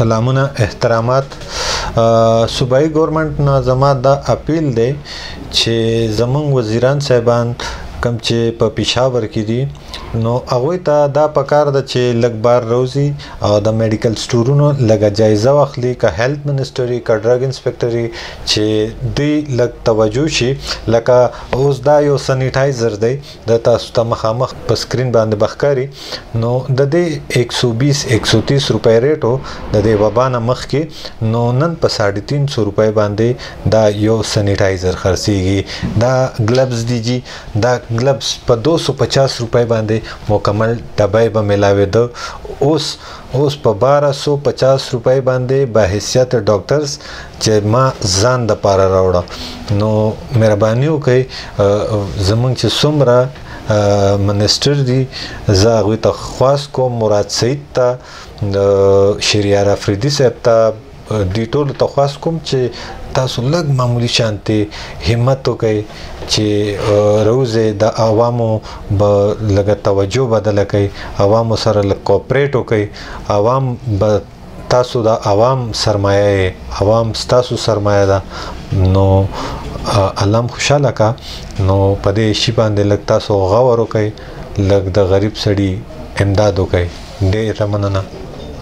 سلامونه احترامات صوبایي ګورنمنت نه زما دا اپیل دی چې زمونږ وزیران صاحبان کم چې په پېښور کې دي نو هغوی ته دا پکار ده چې لږ بار روزي او د میډیکل سټورونو لږه جایزه واخلي که هیلث منسټري که ډرګ انسپکټري چې دوی لږ توجه شي لکه اوس دا یو سنیټایزر دی دا تاسو ته مخامخ په سکرین باندې بخکاری نو د دې 120 130 روپۍ ریټو د دې وبانه مخ کې نو نن په 350 روپۍ باندې دا یو سانیټایزر خرڅيږي دا ګلبز دی جی دا ګلبز په 250 روپۍ باندې مکمل ډبای به ملاوي دو اوس اوس په 1250 روپۍ باندې به حیثیت ډاکټرز چې ما ځان د پاره راوړه نو مهرباني وکړئ زمونږ چې څومره منسټر دي زه هغه ته خواست کوم مراد سید ته شریار افریدی صاحب ته دی ټول ته خواست کوم چې تاسو لږ معمولی شانتي همت وکړئ چې روزه د عوامو به لګ توجه بدل کړي عوامو سره لګ کوپریټ وکړي عوام به تاسو د عوام سرمایه یې عوام ستاسو سرمایه ده نو علم خوشاله کا نو په دې شی باندې لګ تاسو غور وکړئ لګ د غریب سړي امداد وکړئ ډېر مننه